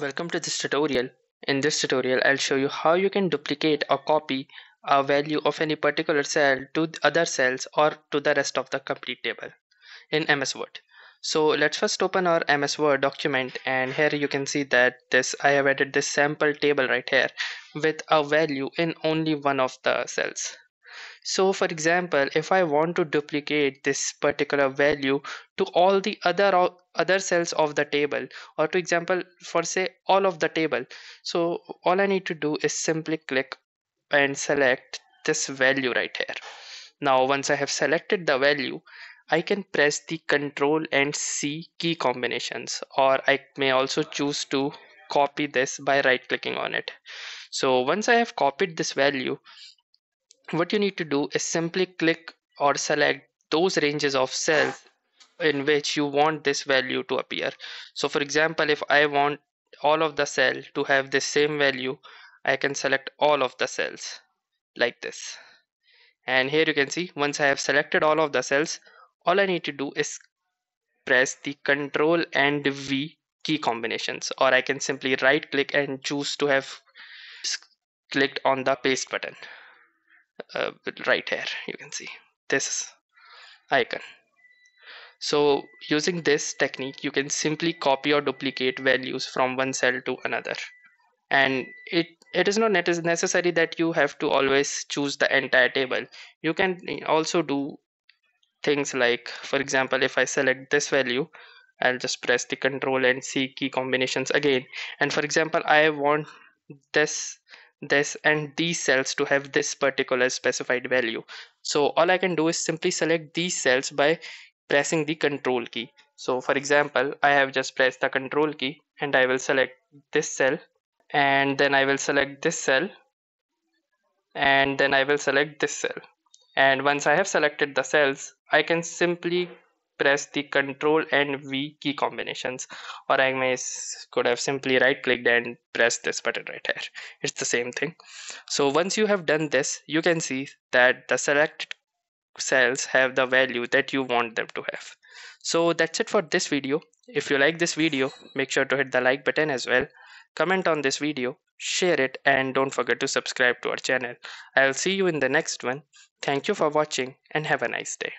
Welcome to this tutorial. In this tutorial, I'll show you how you can duplicate or copy a value of any particular cell to other cells or to the rest of the complete table in MS Word. So let's first open our MS Word document and here you can see that this I have added this sample table right here with a value in only one of the cells. So for example, if I want to duplicate this particular value to all the other other cells of the table or to example for say all of the table. So all I need to do is simply click and select this value right here. Now once I have selected the value, I can press the control and C key combinations or I may also choose to copy this by right clicking on it. So once I have copied this value, what you need to do is simply click or select those ranges of cells in which you want this value to appear. So for example if I want all of the cell to have the same value I can select all of the cells like this. And here you can see once I have selected all of the cells all I need to do is press the control and V key combinations. Or I can simply right click and choose to have clicked on the paste button uh, right here you can see. This icon. So using this technique you can simply copy or duplicate values from one cell to another. And it it is not necessary that you have to always choose the entire table. You can also do things like for example if I select this value I'll just press the control and C key combinations again. And for example I want this this and these cells to have this particular specified value. So all I can do is simply select these cells by pressing the control key. So for example I have just pressed the control key and I will select this cell and then I will select this cell and then I will select this cell. And once I have selected the cells I can simply press the control and V key combinations. Or I may could have simply right clicked and pressed this button right here. It's the same thing. So once you have done this you can see that the selected cells have the value that you want them to have. So that's it for this video. If you like this video make sure to hit the like button as well. Comment on this video share it and don't forget to subscribe to our channel. I'll see you in the next one. Thank you for watching and have a nice day